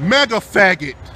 Mega faggot.